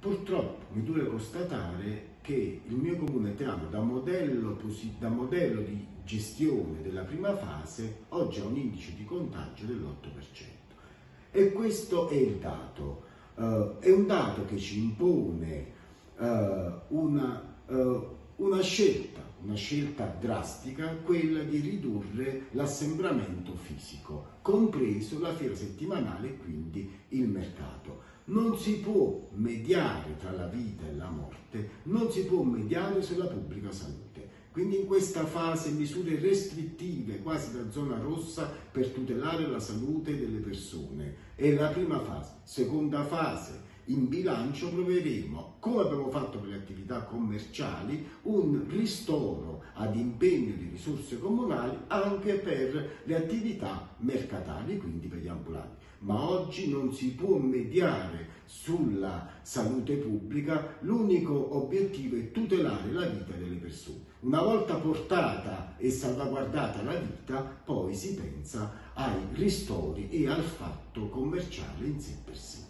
Purtroppo mi deve constatare che il mio comune Teano da modello, da modello di gestione della prima fase oggi ha un indice di contagio dell'8%. E questo è il dato. Uh, è un dato che ci impone uh, una, uh, una scelta, una scelta drastica, quella di ridurre l'assembramento fisico, compreso la fiera settimanale e quindi il mercato. Non si può mediare tra la vita e la morte, non si può mediare sulla pubblica salute. Quindi in questa fase misure restrittive, quasi da zona rossa, per tutelare la salute delle persone. È la prima fase. Seconda fase, in bilancio troveremo, come abbiamo fatto per le attività commerciali, un ristoro ad impegno di risorse comunali anche per le attività mercatali, quindi per gli ambulanti. Ma oggi non si può mediare sulla salute pubblica, l'unico obiettivo è tutelare la vita delle persone. Una volta portata e salvaguardata la vita, poi si pensa ai ristori e al fatto commerciale in sé per sé.